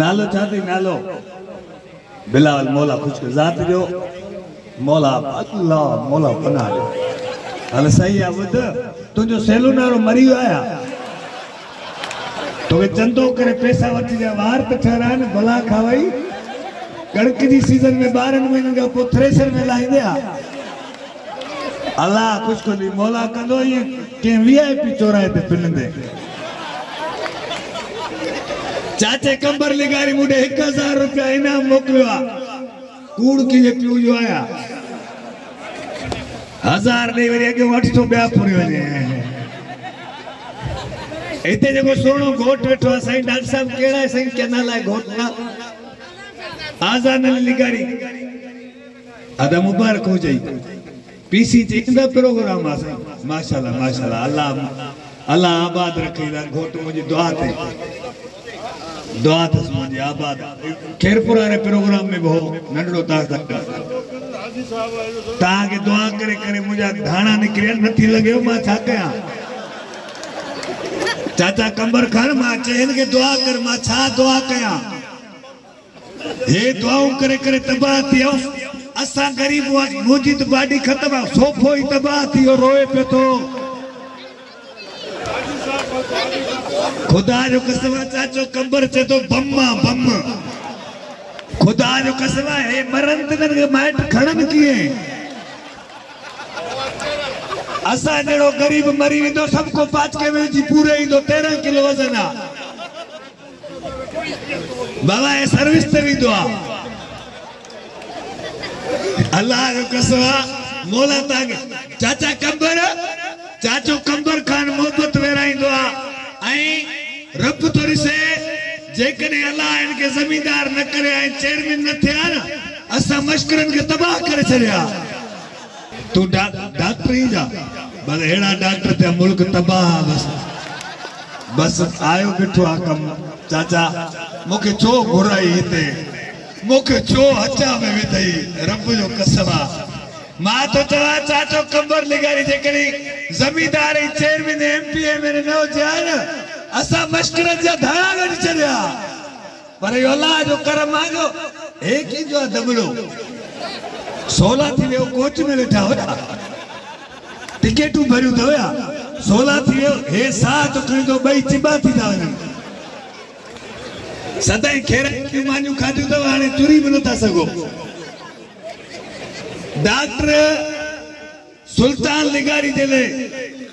नालो चाहते नालो बिलावल मौला खुश गुजार जो मौला अल्लाह मौला बना ॾियो हाणे सही आहे ॿुध तुंहिंजो सैलून वारो मरी वियो आहे तोखे चंदो करे पैसा वठी ॾिया वार त तो ठहिरा आहिनि खावाई कणिक जी सीज़न में ॿारहं महीननि खां पोइ थ्रेसर में लाहींदे अलाह कुझु कोन्हे मौला कंदो ईअं कंहिं वी आई पी चौराहे ते फिलंदे جاتے کمبر لگیاري مون کي 1000 روپيا انعام مڪيو ا ڪوڙ کي پيو جو آيا هزار ڏي وري 800 پوري هئي اٿي جيڪو سونو ڳوٽ وٺو سائين ڊاڪٽر صاحب ڪهڙا سان ڪنهن لاءِ ڳوٽن آزا نل لگیاري اها مبارڪ هجي بي سي تي ان پروگرام آ ما شاء الله ما شاء الله الله آباد رکي لا ڳوٽ مون दुआ अथस तो आबाद खेरपुरा रे प्रोग्राम में बि हो नंढड़ो तव्हांखे दुआ करे करे मुंहिंजा धाणा निकिरियल नथी लॻे मां छा कयां चाचा कंबर खान मां चइनि खे दुआ कर मां छा दुआ कयां हे दुआऊं करे करे तबाह थी वियो ग़रीब हुआसीं मुंहिंजी बाडी ख़तमु सोफ़ो ई तबाह थी रोए पियो थो خدا جو قسم چاچو قبر تے تو بمما بم خدا جو قسم اے مرندن دے مائٹ کھڑن کی اے اسا نڑو غریب مریندو سب کو فاتکے وچ پوری 13 کلو وزن آ بابا اے سروس تے وی دو آ اللہ جو قسم مولا تاں کے چاچا قبر چاچو قمبر خان محبت ویرائی دو آ ائی रब तो ॾिसे जेकॾहिं अलाह हिन खे ज़मीनदार न करे ऐं चेयरमैन न थिया न असां मश्करनि खे तबाह करे छॾिया तूं डॉक्टर ई जा पर अहिड़ा डॉक्टर थिया मुल्क तबाह बसि बसि आयो बीठो आहे कमु चाचा मूंखे छो घुराई हिते मूंखे छो हचा में विधई रब जो कसम आहे मां थो चवां चाचो कंबर लिगारी जेकॾहिं ज़मीनदार ऐं चेयरमैन एम पी ए में न हुजे आहे اسا مشکر جا دھایا گڑ چریا پر یو اللہ جو کرم آجو ایک ہی جو دبلو سولا تھی میں کوچ میں لٹھا ہو جا ٹکیٹو بھریو دویا سولا تھی میں اے ساتھ اکنے دو بھائی چبا تھی دا ہو جا سدائی کھیرا کیوں مانیو کھاتیو دو آنے چوری بنو سلطان لگاری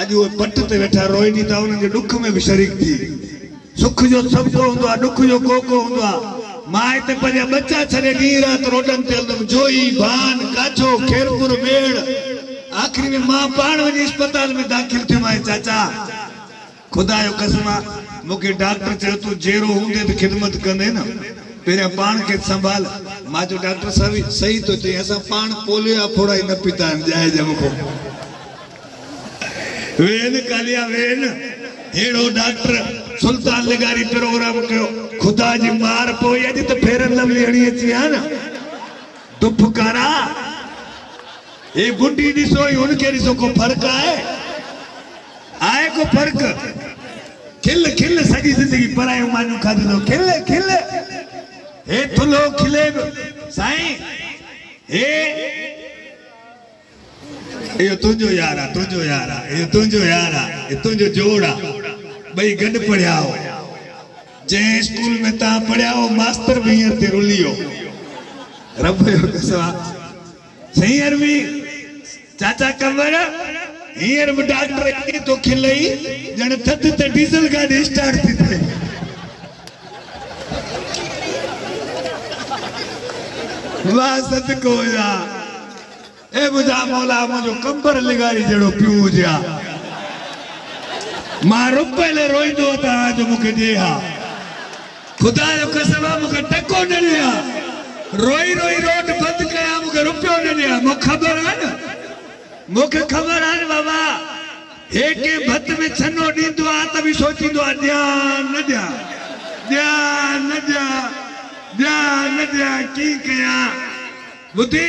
अॼु उहे पट ते वेठा रोहिणी था हुननि जे दाख़िल थियो चाचा ख़ुदा डॉक्टर चयो त जहिड़ो हूंदे त ख़िदमत कंदे न पहिरियां पाण खे संभाल मां चयो डॉक्टर साहिबु सही असां वेन कालिया वेन अहिड़ो डॉक्टर सुल्तान लिगारी प्रोग्राम कयो ख़ुदा जी मार पोइ अॼु त फेर लमी हणी अची विया न दुप कारा हे गुडी ॾिसो ई हुनखे ॾिसो को फ़र्क़ु आहे आहे को फ़र्क़ु खिल खिल सॼी ज़िंदगी परायूं मानियूं खाधंदो खिल खिल हे थुलो खिले इहो तुंहिंजो यार आहे तुंहिंजो यार आहे इहो तुंहिंजो यार आ इहो तुंहिंजो जोड़ आहे ॿई गॾु पढ़िया हो जंहिं स्कूल में तव्हां पढ़िया हो मास्टर भी हींअर ते रुली वियो रब जो कसम आहे हींअर बि चाचा कंवर हींअर बि डॉक्टर अॻे थो खिलई ॼण थत त डीज़ल गाॾी स्टार्ट थी थे वाह को यार اے بجھا مولا مجھو کمبر لگاری جڑو پیو جیا ماں روپے لے روئی دو تا جو مکہ دیا خدا جو قسمہ مکہ ٹکو نے لیا روئی روئی روٹ بند کیا مکہ روپیو نے لیا مکہ خبر آنے مکہ خبر آنے بابا ایک بھت میں چھنو نہیں دعا تبھی سوچی دعا دیان نہ دیا دیان نہ دیا دیان نہ کیا مدی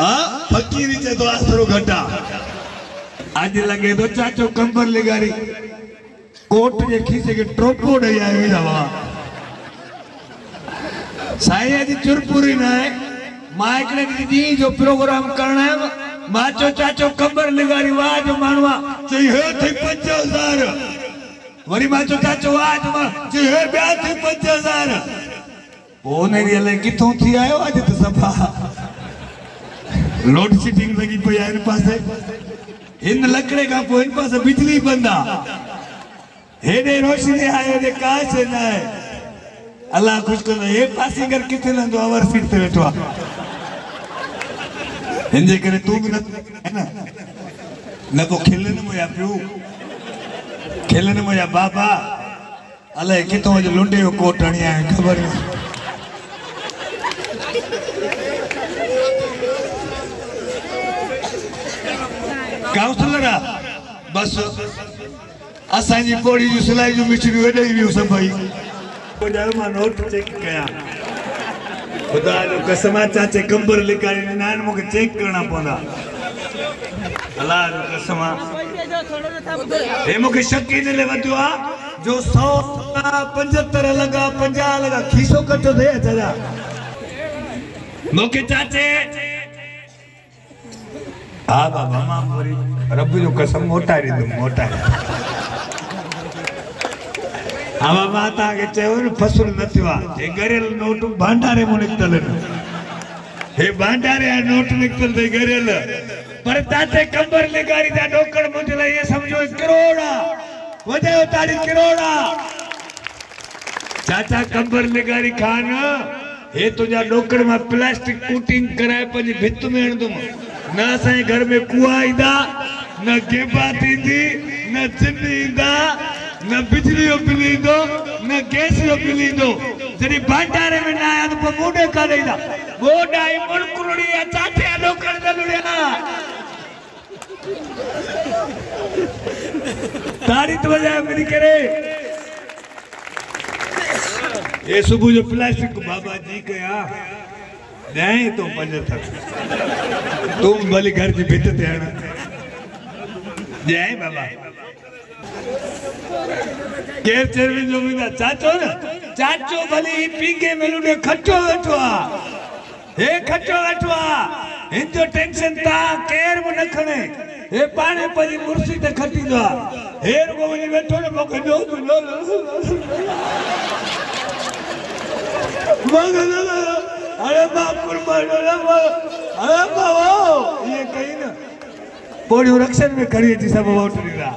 पकीरी चेतो आस्तरो घटा आज लगे तो चाचो कंबर लगारी कोट ये खींचे के ट्रोपो नहीं आये हुए था वाह साये जी चुरपुरी ना है माइक ने जी जी जो प्रोग्राम करना है माचो चाचो कंबर लगारी वाह जो मानवा जी है थे पच्चास हजार वरी माचो चाचो वाह जो मान जी है बेहत ही पच्चास हजार वो नहीं रियल है कि थी लोड सिटिंग लॻी पई आहे हिन पासे हिन लकिड़े खां पोइ हिन पासे बिजली बंदि आहे हेॾे रोशनी आहे हेॾे काश न आहे अलाह ख़ुशि कंदो हे पासे घर किथे लहंदो आहे वर सीट ते वेठो आहे हिन जे करे तूं बि न न को खिलनि मुंहिंजा पियो खिलनि मुंहिंजा बाबा अलाए किथां जो लुंडे जो कोट کونسلرا بس اسان جي پوڙي جي سلائي جو مشو وڏي ويو سمڀاي بجا ما نوٽ چيڪ ڪيا خدا جي قسم آ چاچي ڪمبر لڪائين نان مون کي چيڪ ڪرڻا پوندا الله جي قسم آ هي مون کي شڪي نه ليو ٿو آ جو 100 75 لڳا 50 لڳا کيسو کٽ ٿي اچا نوڪي چاچي हा बाबा मां मोरी रब जो कसम मोटा रे तुम मोटा रे हा बाबा ता के चयो न फसल न थवा जे गरेल नोट भांडा रे मुनिक तले हे भांडा रे नोट निकल दे गरेल पर ताते कंबर लगारी दा डोकड़ मुज ले ये समझो करोड़ा वजयो ताड़ी करोड़ा चाचा कंबर लगारी खान हे तुजा डोकड़ में प्लास्टिक कोटिंग कराए भित में نا سئي घर में कुआ ايندا نا گه با تي دي نا چيندا نا بجي لي اپني دو نا گيس لي اپني دو جدي بانداري ۾ نه آيا ته موڊه ڪا ليدو گودائي منڪرڙي اچاٿي لوڪڙ دلڙي نا تاريث বজاي ॾियां तूं पंज थर तूं भली घर जी भित ते हण ॾियां बाबा केरु चेरवी जो वेंदा चाचो न चाचो भली पीके में खटो वठो आहे हे खटो वठो आहे हिन जो टेंशन तव्हां केर बि न खणे हे पाण पंहिंजी मुर्सी ते खटींदो आहे हे वञी वेठो न मूंखे ارے باپو مڑو نا اے باوا یہ کہی نا کوڑیو رکشے میں کھڑی تھی سب واٹ رہی دا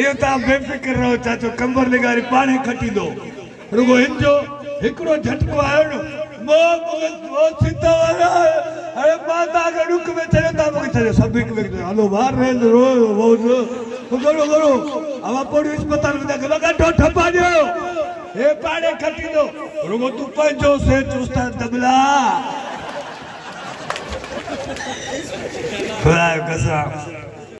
ایو تا بے فکر رہو چاچو کمربے لگاری पंहिंजोस्त